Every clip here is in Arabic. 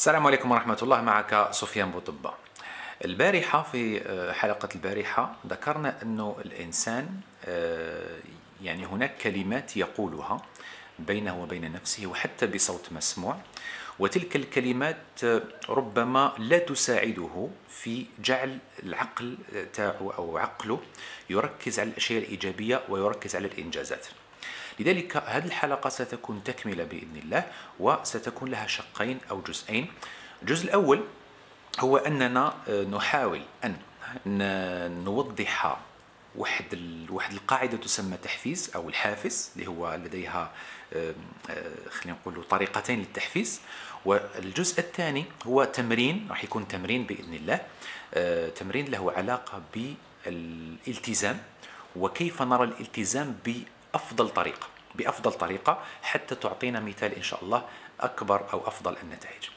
السلام عليكم ورحمة الله معك سفيان بوطبة. البارحة في آه، حلقة البارحة ذكرنا أنه الإنسان آه، يعني هناك كلمات يقولها بينه وبين نفسه وحتى بصوت مسموع وتلك الكلمات آه، ربما لا تساعده في جعل العقل تاعه أو عقله يركز على الأشياء الإيجابية ويركز على الإنجازات. لذلك هذه الحلقة ستكون تكملة بإذن الله وستكون لها شقين أو جزئين. الجزء الأول هو أننا آه، نحاول أن نوضح واحد واحد القاعدة تسمى تحفيز أو الحافز اللي هو لديها آه، خلينا نقول طريقتين للتحفيز. والجزء الثاني هو تمرين راح يكون تمرين بإذن الله. آه، تمرين له علاقة بالالتزام. وكيف نرى الالتزام بأفضل طريقة بأفضل طريقة حتى تعطينا مثال إن شاء الله أكبر أو أفضل النتائج.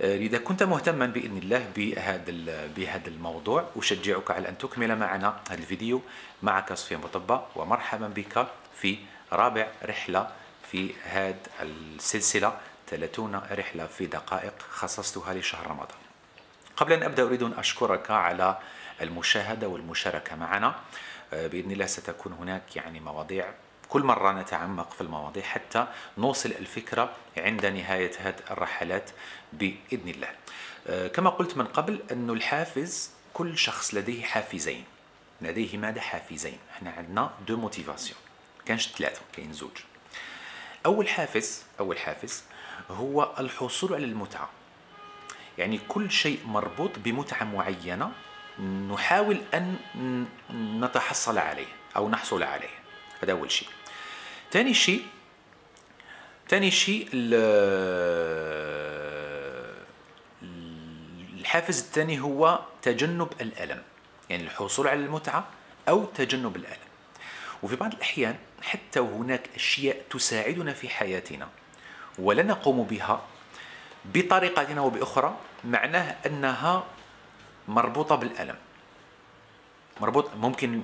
آه، لذا كنت مهتما بإذن الله بهذا بهذا الموضوع أشجعك على أن تكمل معنا هذا الفيديو. معك سفيان بطبة ومرحبا بك في رابع رحلة في هذه السلسلة 30 رحلة في دقائق خصصتها لشهر رمضان. قبل أن أبدأ أريد أن أشكرك على المشاهدة والمشاركة معنا. بإذن الله ستكون هناك يعني مواضيع كل مرة نتعمق في المواضيع حتى نوصل الفكرة عند نهاية هذه الرحلات بإذن الله. آه، كما قلت من قبل أن الحافز كل شخص لديه حافزين. لديه ماذا؟ حافزين. إحنا عندنا deux motivations. كانش ثلاثة كاين زوج. أول حافز أول حافز هو الحصول على المتعة. يعني كل شيء مربوط بمتعة معينة نحاول أن نتحصل عليه أو نحصل عليه. هذا أول شيء. ثاني شيء ثاني شيء الحافز الثاني هو تجنب الألم. يعني الحصول على المتعة أو تجنب الألم. وفي بعض الأحيان حتى هناك أشياء تساعدنا في حياتنا ولا نقوم بها بطريقة أو بأخرى معناه أنها مربوطة بالألم. مربوط ممكن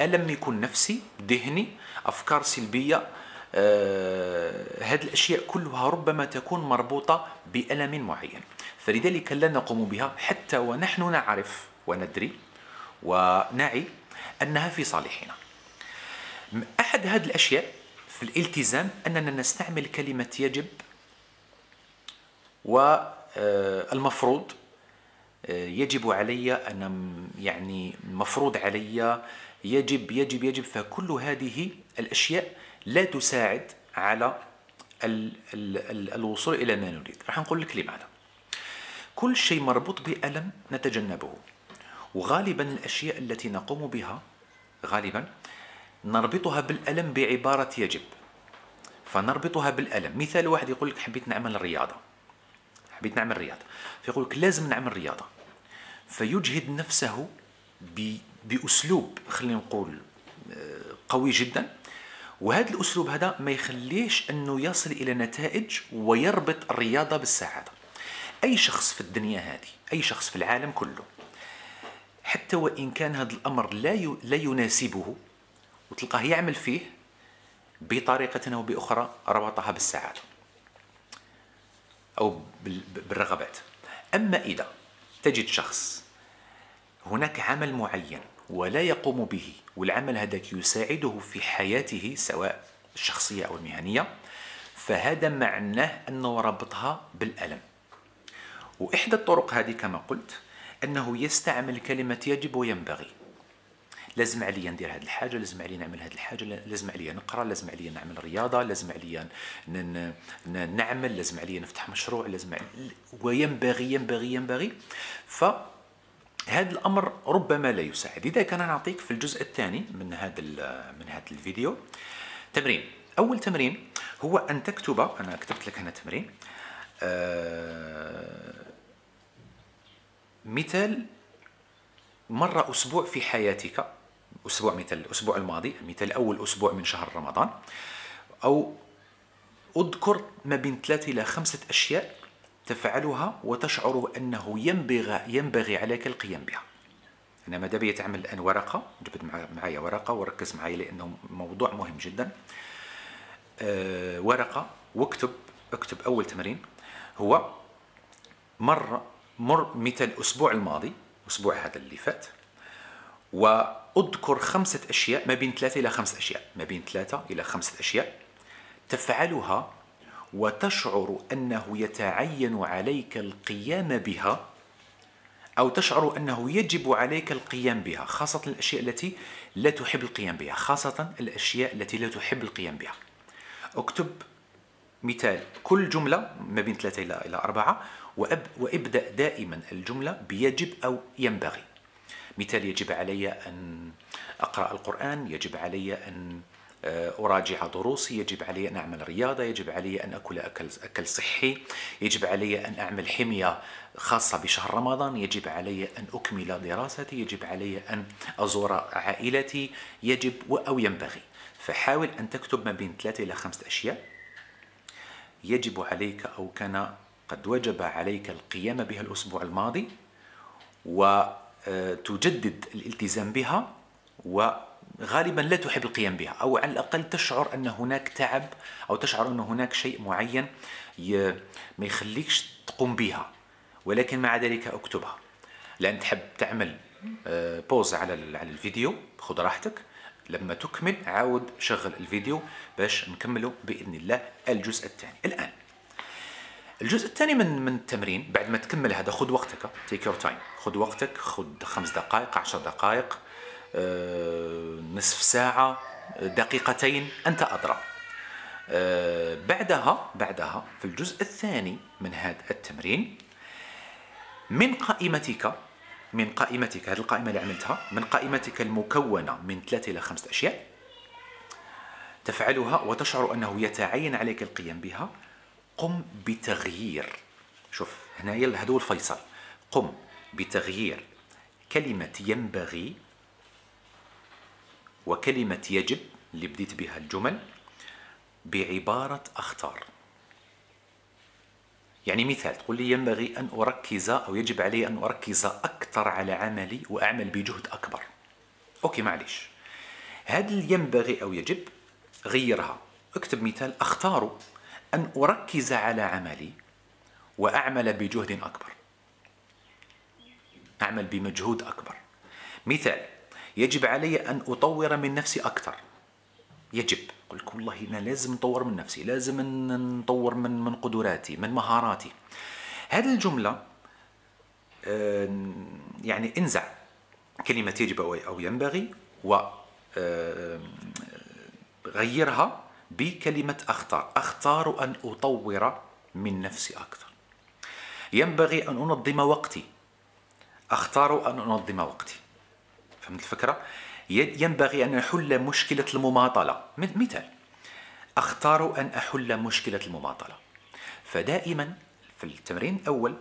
ألم يكون نفسي ذهني أفكار سلبية آه هذه الأشياء كلها ربما تكون مربوطة بألم معين. فلذلك لا نقوم بها حتى ونحن نعرف وندري ونعي أنها في صالحنا. أحد هذه الأشياء في الالتزام أننا نستعمل كلمة يجب والمفروض يجب علي أن يعني مفروض علي يجب يجب يجب فكل هذه الأشياء لا تساعد على ال ال الوصول إلى ما نريد. راح نقول لك لماذا كل شيء مربوط بألم نتجنبه وغالبا الأشياء التي نقوم بها غالبا نربطها بالألم بعبارة يجب. فنربطها بالألم. مثال واحد يقول لك حبيت نعمل رياضة. حبيت نعمل رياضة. فيقول لك لازم نعمل رياضة. فيجهد نفسه بأسلوب خلينا نقول آه، قوي جدا. وهذا الأسلوب هذا ما يخليش أنه يصل إلى نتائج ويربط الرياضة بالسعادة. أي شخص في الدنيا هذه أي شخص في العالم كله حتى وإن كان هذا الأمر لا لا يناسبه وتلقاه يعمل فيه بطريقة أو بأخرى ربطها بالسعادة. أو بالرغبات. أما إذا تجد شخص هناك عمل معين ولا يقوم به والعمل هذاك يساعده في حياته سواء الشخصية أو المهنية فهذا معناه أنه ربطها بالألم. وإحدى الطرق هذه كما قلت أنه يستعمل كلمة يجب وينبغي. لازم عليا ندير هذه الحاجة لازم عليا نعمل هذه الحاجة لازم عليا نقرأ لازم عليا نعمل رياضة لازم عليا نعمل لازم عليا نفتح مشروع لازم وينبغي ينبغي ينبغي ف هذا الأمر ربما لا يساعد. لذلك أنا نعطيك في الجزء الثاني من هذا من هذا الفيديو تمرين. أول تمرين هو أن تكتب أنا كتبت لك هنا تمرين آه مثال مرة أسبوع في حياتك. أسبوع مثل الأسبوع الماضي مثل أول أسبوع من شهر رمضان. أو أذكر ما بين ثلاثة إلى خمسة أشياء تفعلها وتشعر أنه ينبغي, ينبغي عليك القيام بها. أنا ماذا بي تعمل الآن ورقة جبت معايا ورقة وركز معي لأنه موضوع مهم جدا. أه ورقة واكتب اكتب أول تمرين. هو مر مر مثل الأسبوع الماضي الأسبوع هذا اللي فات واذكر خمسة أشياء ما بين ثلاثة إلى خمس أشياء. ما بين ثلاثة إلى خمسة أشياء تفعلها وتشعر أنه يتعين عليك القيام بها أو تشعر أنه يجب عليك القيام بها خاصة الأشياء التي لا تحب القيام بها خاصة الأشياء التي لا تحب القيام بها. اكتب مثال كل جملة ما بين ثلاثة إلى أربعة وابدأ دائما الجملة بيجب أو ينبغي. مثال يجب علي أن أقرأ القرآن يجب علي أن آه، أراجع دروسي يجب علي أن أعمل رياضة يجب علي أن أكل أكل, أكل صحي يجب علي أن أعمل حمية خاصة بشهر رمضان يجب علي أن أكمل دراستي يجب علي أن أزور عائلتي يجب أو ينبغي. فحاول أن تكتب ما بين ثلاثة إلى خمسة أشياء. يجب عليك أو كان قد وجب عليك القيام بها الأسبوع الماضي وتجدد الالتزام بها وغالبا لا تحب القيام بها أو على الأقل تشعر أن هناك تعب أو تشعر أن هناك شيء معين ما يخليكش تقوم بها ولكن مع ذلك أكتبها. لأن تحب تعمل pause على على الفيديو خذ راحتك. لما تكمل عاود شغل الفيديو باش نكمله بإذن الله الجزء الثاني. الآن الجزء الثاني من من التمرين بعد ما تكمل هذا خذ وقتك. take your time خذ وقتك خذ خمس دقائق عشر دقائق آه، نصف ساعة دقيقتين أنت أدرى. آه، بعدها بعدها في الجزء الثاني من هذا التمرين من قائمتك من قائمتك هذه القائمة اللي عملتها من قائمتك المكونة من ثلاثة إلى خمسة أشياء تفعلها وتشعر أنه يتعين عليك القيام بها. قم بتغيير. شوف هنا هذا هو الفيصل قم بتغيير. كلمة ينبغي وكلمة يجب اللي بديت بها الجمل بعبارة أختار يعني مثال تقول لي ينبغي أن أركز أو يجب علي أن أركز أكثر على عملي وأعمل بجهد أكبر. أوكي معليش. هذا ينبغي أو يجب؟ غيرها. اكتب مثال أختار أن أركز على عملي وأعمل بجهد أكبر. أعمل بمجهود أكبر. مثال يجب علي أن أطور من نفسي أكثر. يجب. قل لك والله أنا لازم نطور من نفسي لازم نطور من من قدراتي من مهاراتي. هذه الجملة يعني انزع كلمة يجب أو ينبغي و غيرها بكلمة اختار اختار أن أطور من نفسي أكثر. ينبغي أن أنظم وقتي. اختار أن أنظم وقتي. فهمت الفكرة؟ ينبغي أن أحل مشكلة المماطلة. مثال. أختار أن أحل مشكلة المماطلة. فدائما في التمرين الأول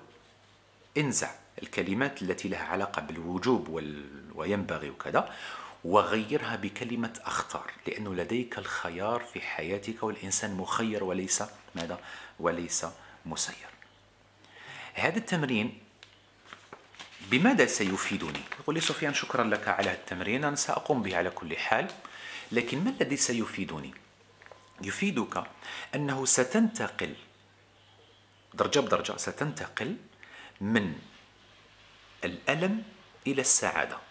انزع الكلمات التي لها علاقة بالوجوب وال... وينبغي وكذا وغيرها بكلمة أختار لأنه لديك الخيار في حياتك والإنسان مخير وليس ماذا؟ وليس مسير هذا التمرين بماذا سيفيدني؟ يقول لي سفيان شكرا لك على التمرين أنا سأقوم به على كل حال لكن ما الذي سيفيدني؟ يفيدك أنه ستنتقل درجة بدرجة ستنتقل من الألم إلى السعادة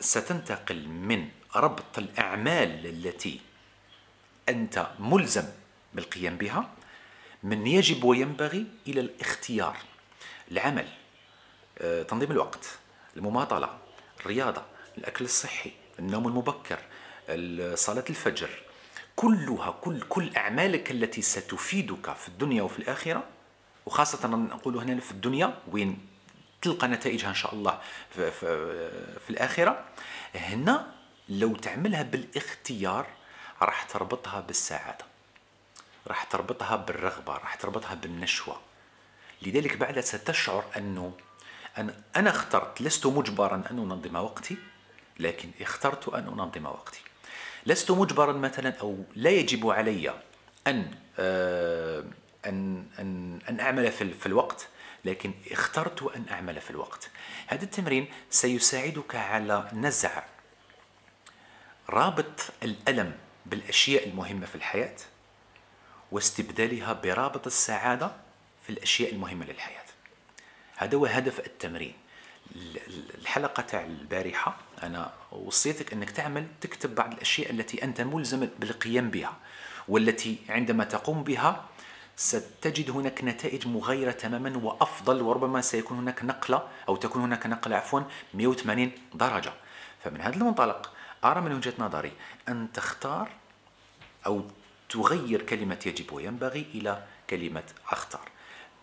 ستنتقل من ربط الأعمال التي أنت ملزم بالقيام بها من يجب وينبغي إلى الاختيار العمل آه، تنظيم الوقت المماطلة الرياضة الأكل الصحي النوم المبكر صلاة الفجر. كلها كل كل أعمالك التي ستفيدك في الدنيا وفي الآخرة وخاصة نقول هنا في الدنيا وين تلقى نتائجها إن شاء الله في, في, في الآخرة. هنا لو تعملها بالاختيار راح تربطها بالسعادة راح تربطها بالرغبة راح تربطها بالنشوة. لذلك بعد ستشعر أنه أن أنا اخترت لست مجبرا أن أنظم وقتي لكن اخترت أن أنظم وقتي. لست مجبرا مثلا أو لا يجب علي أن آه، أن أن أعمل في في الوقت لكن اخترت أن أعمل في الوقت. هذا التمرين سيساعدك على نزع رابط الألم بالأشياء المهمة في الحياة واستبدالها برابط السعادة في الأشياء المهمة للحياة. هذا هو هدف التمرين. الحلقة تاع البارحة أنا وصيتك أنك تعمل تكتب بعض الأشياء التي أنت ملزم بالقيام بها والتي عندما تقوم بها ستجد هناك نتائج مغايرة تماما وأفضل وربما سيكون هناك نقلة أو تكون هناك نقلة عفوا 180 درجة. فمن هذا المنطلق أرى من وجهة نظري أن تختار أو تغير كلمة يجب وينبغي إلى كلمة أختار.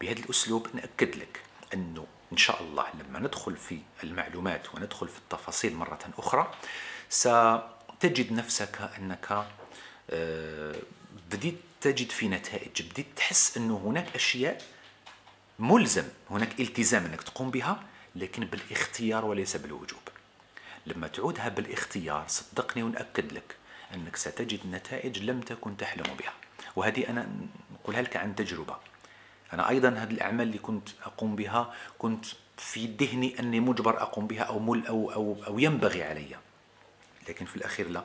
بهذا الأسلوب نأكد لك أنه إن شاء الله لما ندخل في المعلومات وندخل في التفاصيل مرة أخرى ستجد نفسك أنك آه، بديت تجد في نتائج. بديت تحس أنه هناك أشياء ملزم هناك التزام أنك تقوم بها لكن بالاختيار وليس بالوجوب. لما تعودها بالاختيار صدقني ونأكد لك أنك ستجد نتائج لم تكن تحلم بها. وهذه أنا نقولها لك عن تجربة. أنا أيضا هذه الأعمال اللي كنت أقوم بها كنت في ذهني أني مجبر أقوم بها أو, مل أو, أو, أو ينبغي علي. لكن في الأخير لا.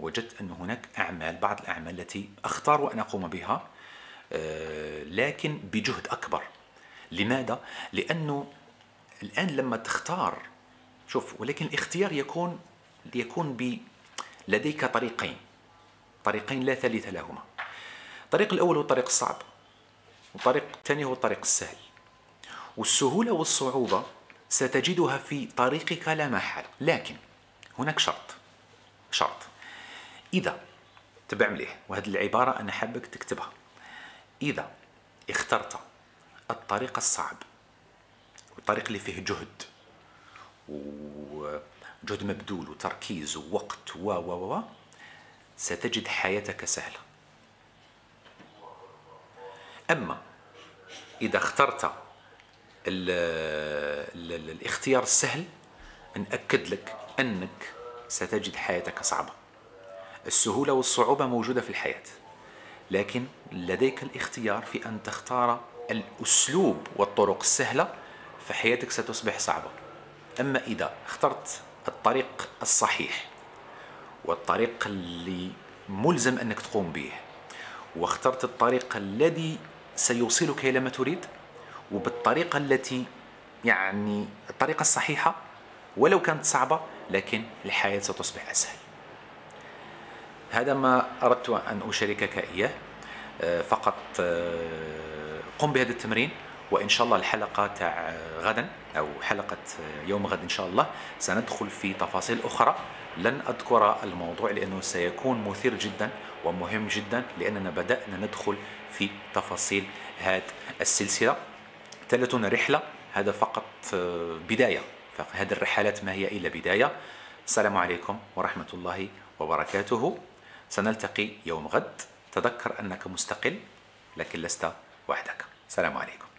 وجدت أن هناك أعمال بعض الأعمال التي أختار وأن أقوم بها آه، لكن بجهد أكبر. لماذا؟ لأنه الآن لما تختار شوف ولكن الاختيار يكون يكون ب لديك طريقين طريقين لا ثالث لهما. الطريق الأول هو الطريق الصعب والطريق الثاني هو الطريق السهل. والسهولة والصعوبة ستجدها في طريقك لا محال. لكن هناك شرط شرط. إذا تبع مليح. وهذه العبارة أنا حابك تكتبها. إذا اخترت الطريق الصعب والطريق اللي فيه جهد وجهد مبذول وتركيز ووقت و و و ستجد حياتك سهلة. أما إذا اخترت ال ال ال الاختيار السهل نأكد لك أنك ستجد حياتك صعبة. السهولة والصعوبة موجودة في الحياة لكن لديك الاختيار في أن تختار الأسلوب والطرق السهلة فحياتك ستصبح صعبة. أما إذا اخترت الطريق الصحيح والطريق اللي ملزم أنك تقوم به واخترت الطريق الذي سيوصلك إلى ما تريد وبالطريقة التي يعني الطريقة الصحيحة ولو كانت صعبة لكن الحياة ستصبح أسهل. هذا ما أردت أن أشاركك إياه. آه، فقط آه، قم بهذا التمرين وإن شاء الله الحلقة تاع غدا أو حلقة يوم غد إن شاء الله سندخل في تفاصيل أخرى. لن أذكر الموضوع لأنه سيكون مثير جدا ومهم جدا لأننا بدأنا ندخل في تفاصيل هذه السلسلة. ثلاثون رحلة هذا فقط آه، بداية. فهذه الرحلات ما هي إلا بداية. السلام عليكم ورحمة الله وبركاته. سنلتقي يوم غد. تذكر أنك مستقل لكن لست وحدك. السلام عليكم.